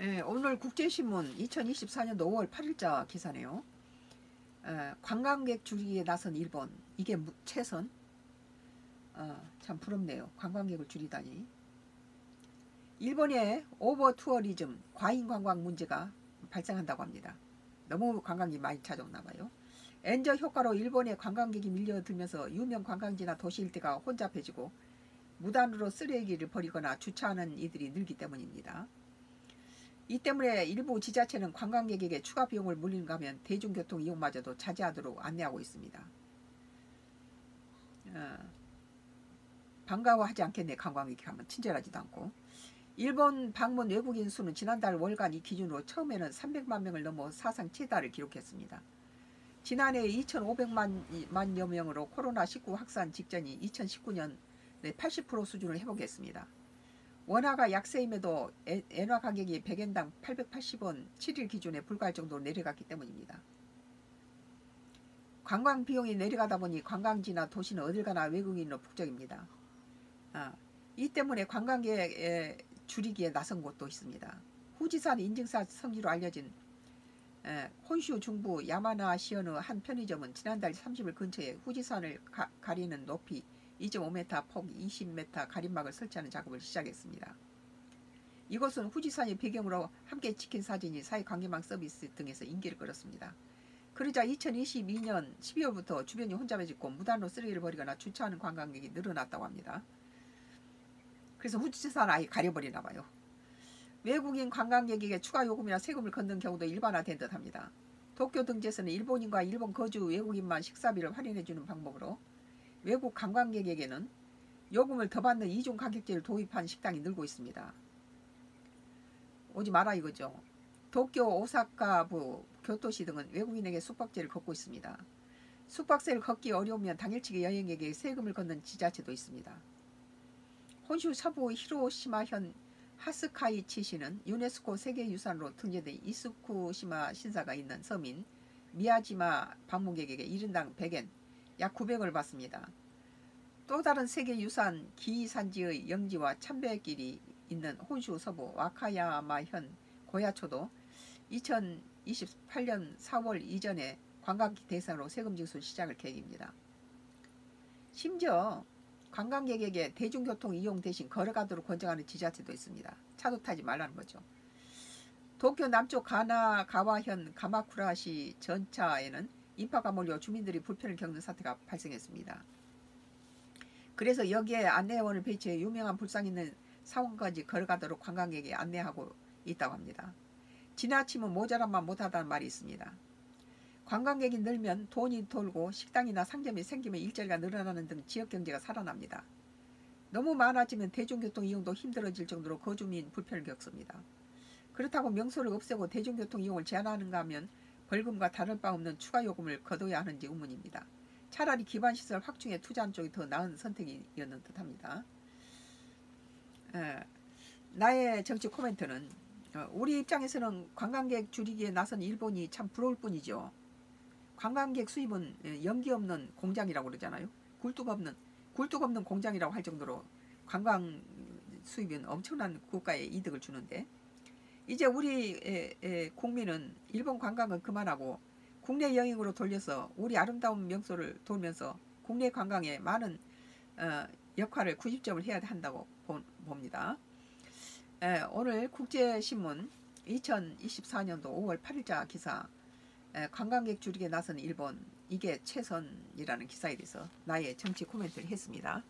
예, 오늘 국제신문 2024년도 5월 8일자 기사네요. 예, 관광객 줄이기에 나선 일본 이게 무- 최선 어, 참 부럽네요. 관광객을 줄이다니. 일본의 오버 투어리즘 과잉 관광 문제가 발생한다고 합니다. 너무 관광객이 많이 찾아오나 봐요. 엔저 효과로 일본의 관광객이 밀려들면서 유명 관광지나 도시 일대가 혼잡해지고 무단으로 쓰레기를 버리거나 주차하는 이들이 늘기 때문입니다. 이 때문에 일부 지자체는 관광객에게 추가 비용을 물리는가 하면 대중교통 이용마저도 자제하도록 안내하고 있습니다. 어, 반가워하지 않겠네 관광객이 가면 친절하지도 않고 일본 방문 외국인 수는 지난달 월간 이 기준으로 처음에는 300만 명을 넘어 사상 최다를 기록했습니다. 지난해 2,500만여 명으로 코로나19 확산 직전인 2019년 80% 수준을 회복했습니다. 원화가 약세임에도 엔- 엔화 가격이 100엔당 880원 7일 기준에 불과할 정도로 내려갔기 때문입니다. 관광 비용이 내려가다 보니 관광지나 도시는 어딜 가나 외국인으로 북적입니다. 아, 이 때문에 관광객 줄이기에 나선 곳도 있습니다. 후지산 인증사 성지로 알려진 에, 혼슈 중부 야마나시현의 한 편의점은 지난달 30일 근처에 후지산을 가, 가리는 높이 2.5m 폭 20m 가림막을 설치하는 작업을 시작했습니다. 이곳은 후지산의 배경으로 함께 찍힌 사진이 사회관계망 서비스 등에서 인기를 끌었습니다. 그러자 2022년 12월부터 주변이 혼잡해졌고 무단으로 쓰레기를 버리거나 주차하는 관광객이 늘어났다고 합니다. 그래서 후지산 아예 가려버리나 봐요. 외국인 관광객에게 추가 요금이나 세금을 걷는 경우도 일반화된 듯 합니다. 도쿄 등지에서는 일본인과 일본 거주 외국인만 식사비를 할인해주는 방법으로 외국 관광객에게는 요금을 더 받는 이중 가격제를 도입한 식당이 늘고 있습니다. 오지 마라 이거죠. 도쿄, 오사카부, 교토시 등은 외국인에게 숙박제를 걷고 있습니다. 숙박세를 걷기 어려우면 당일치기 여행에게 세금을 걷는 지자체도 있습니다. 혼슈 서부 히로시마현 하스카이치시는 유네스코 세계유산으로 등재된 이스쿠시마 신사가 있는 섬인 미야지마 방문객에게 1인당 100엔 약 900원을 받습니다. 또 다른 세계유산 기산지의 영지와 참배길이 있는 혼슈 서부 와카야마현 고야초도 2028년 4월 이전에 관광객 대상으로 세금 징수 시작을 계획입니다. 심지어 관광객에게 대중교통 이용 대신 걸어가도록 권장하는 지자체도 있습니다. 차도 타지 말라는 거죠. 도쿄 남쪽 가나가와현 가마쿠라시 전차에는 인파가 몰려 주민들이 불편을 겪는 사태가 발생했습니다. 그래서 여기에 안내원을 배치해 유명한 불상 있는 사원까지 걸어가도록 관광객에 안내하고 있다고 합니다. 지나치면 모자란만 못하다는 말이 있습니다. 관광객이 늘면 돈이 돌고 식당이나 상점이 생기면 일자리가 늘어나는 등 지역 경제가 살아납니다. 너무 많아지면 대중교통 이용도 힘들어질 정도로 거주민 불편을 겪습니다. 그렇다고 명소를 없애고 대중교통 이용을 제한하는가 하면 벌금과 다를 바 없는 추가 요금을 거둬야 하는지 의문입니다. 차라리 기반시설 확충에 투자하는 쪽이 더 나은 선택이었는 듯합니다. 에, 나의 정치 코멘트는 어, 우리 입장에서는 관광객 줄이기에 나선 일본이 참 부러울 뿐이죠. 관광객 수입은 예, 연기 없는 공장이라고 그러잖아요. 굴뚝 없는 굴뚝 없는 공장이라고 할 정도로 관광 수입은 엄청난 국가에 이득을 주는데 이제 우리 에, 에, 국민은 일본 관광은 그만하고 국내 여행으로 돌려서 우리 아름다운 명소를 돌면서 국내 관광에 많은 어, 역할을 90점을 해야 한다고 보, 봅니다. 에, 오늘 국제신문 2024년도 5월 8일자 기사 에, 관광객 줄이기에 나선 일본 이게 최선이라는 기사에 대해서 나의 정치 코멘트를 했습니다.